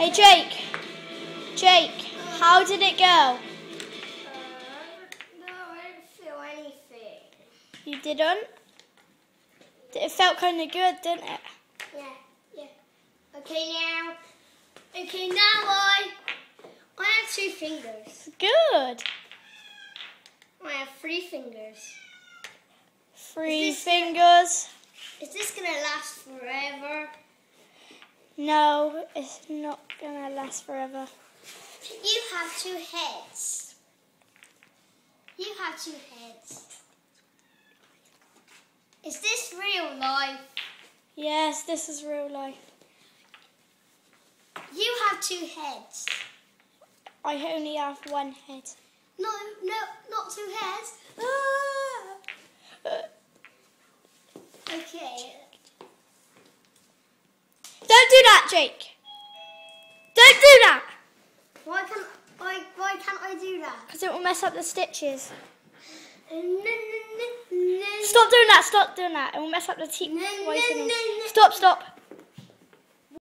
Hey Jake. Jake, how did it go? Uh, no, I didn't feel anything. You didn't? It felt kind of good, didn't it? Yeah, yeah. Okay, now. Okay, now I. I have two fingers. Good. I have three fingers. Three Is fingers. Is this gonna last forever? No, it's not gonna last forever. You have two heads. You have two heads. Is this real life? Yes, this is real life. You have two heads. I only have one head. No, no, not two heads. Uh, Okay. Don't do that, Jake. Don't do that, Why can't why why can't I do that? because it will mess up the stitches. No, no, no, no. Stop doing that. Stop doing that. It will mess up the teeth. No, no, whitening. no, no. Stop, stop.